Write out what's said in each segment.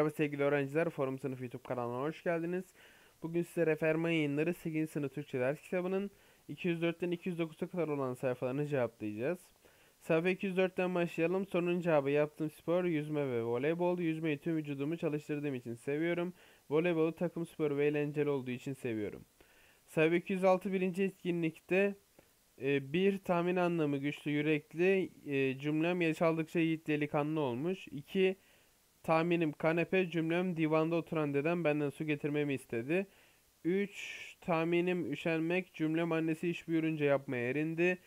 Merhaba sevgili öğrenciler, Forum Sınıfı YouTube kanalına hoş geldiniz. Bugün size Referman Yayınları 8. sınıf Türkçe ders kitabının 204'ten 209'a kadar olan sayfalarını cevaplayacağız. Sayfa 204'ten başlayalım. Sorunun cevabı yaptığım spor yüzme ve voleybol. Yüzmeyi tüm vücudumu çalıştırdığım için seviyorum. Voleybolu takım sporu ve eğlenceli olduğu için seviyorum. Sayfa 206 birinci etkinlikte e, bir tahmin anlamı güçlü yürekli e, cümlem yaş aldıkça yiğit delikanlı olmuş. 2 Tahminim kanepe cümlem divanda oturan dedem benden su getirmemi istedi. 3. Tahminim üşenmek cümlem annesi iş buyurunca yapmaya erindi.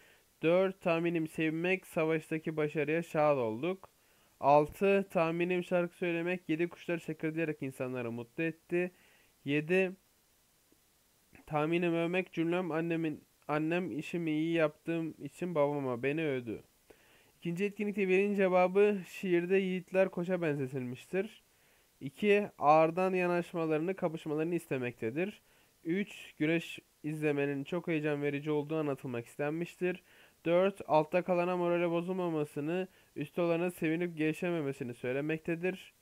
4. Tahminim sevmek savaştaki başarıya şahit olduk. 6. Tahminim şarkı söylemek yedi kuşlar şakırdayarak insanları mutlu etti. 7. Tahminim övmek cümlem annemin annem işimi iyi yaptığım için babama beni övdü. İkinci etkinlikte verinin cevabı şiirde yiğitler koşa benzetilmiştir. 2. Ağırdan yanaşmalarını, kapışmalarını istemektedir. 3. Güreş izlemenin çok heyecan verici olduğu anlatılmak istenmiştir. 4. Altta kalana morale bozulmamasını, üstte olana sevinip gevşememesini söylemektedir.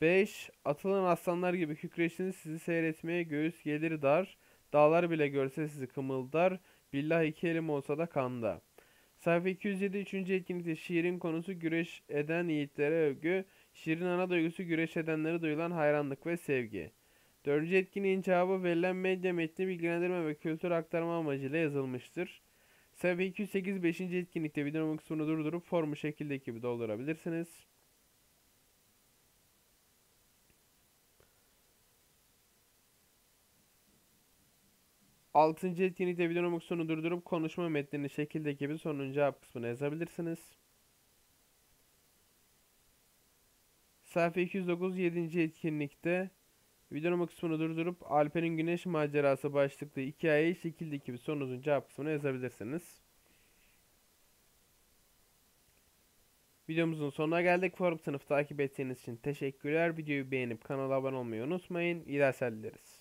5. Atılan aslanlar gibi kükreşiniz sizi seyretmeye göğüs gelir dar. Dağlar bile görse sizi kımıldar. Billah iki elim olsa da kanda. Sayfa 207 3. etkinlikte şiirin konusu güreş eden yiğitlere övgü. Şiirin ana duygusu güreş edenlere duyulan hayranlık ve sevgi. 4. etkinliğin cevabı verilen medya metni bilgilendirme ve kültür aktarma amacıyla yazılmıştır. Sayfa 208 5. etkinlikte videonun kısmını durdurup formu şekildeki gibi doldurabilirsiniz. Altıncı etkinlikte videonun sonu durdurup konuşma metnini şekildeki gibi sorunun cevap kısmına yazabilirsiniz. Sayfa 209 7. etkinlikte videonun kısmını durdurup Alper'in Güneş Macerası başlıklı hikayeyi şekildeki gibi sorunuzun cevap kısmına yazabilirsiniz. Videomuzun sonuna geldik. Forum sınıf takip ettiğiniz için teşekkürler. Videoyu beğenip kanala abone olmayı unutmayın. Dersler dileriz.